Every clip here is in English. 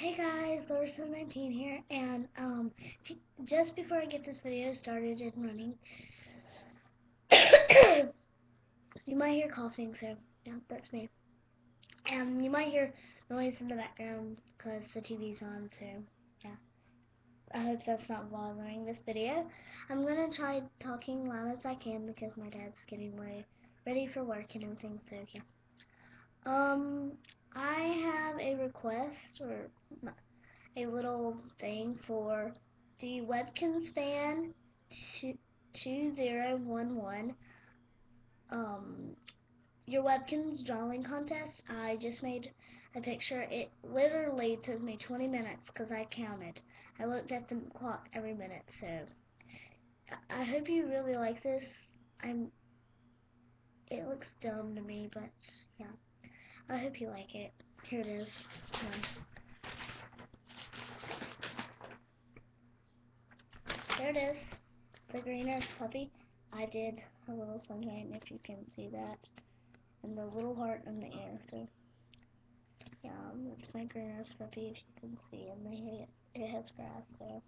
Hey guys, Larissa19 here, and um, just before I get this video started and running, you might hear coughing, so yeah, that's me. And you might hear noise in the background because the TV's on, so yeah. I hope that's not bothering this video. I'm gonna try talking loud as I can because my dad's getting way ready for work and everything, so yeah. Um, I request or a little thing for the Webkinz fan 2011 um your Webkinz drawing contest. I just made a picture. It literally took me 20 minutes because I counted. I looked at the clock every minute. So I hope you really like this. I'm. It looks dumb to me, but yeah. I hope you like it. Here it is. Yeah. There it is. The green puppy. I did a little sunshine if you can see that. And the little heart in the air. So yeah, that's my green puppy if you can see. And the it has grass, so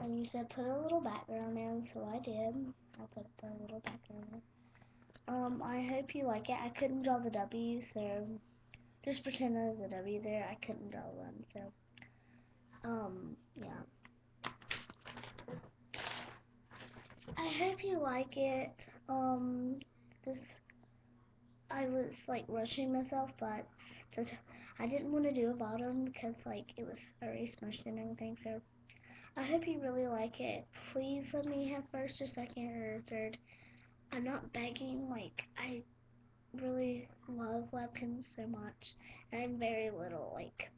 and you said put a little background in, so I did. I put the little background in. Um, I hope you like it. I couldn't draw the W, so just pretend there's a W there. I couldn't draw one, so um, yeah. I hope you like it. Um, this I was like rushing myself, but I didn't want to do a bottom because like it was already smushed and everything. So I hope you really like it. Please let me have first or second or third. I'm not begging, like, I really love Webkinz so much. And I'm very little, like,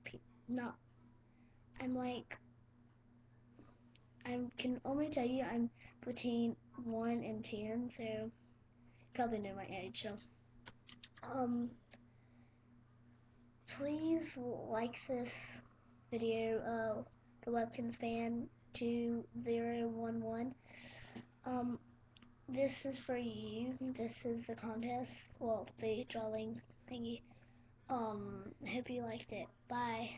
not, I'm like, I can only tell you I'm between 1 and 10, so probably know my age, so, um, please like this video, uh, the Webkinz fan 2011, um, this is for you. This is the contest. Well, the drawing thingy. Um, I hope you liked it. Bye.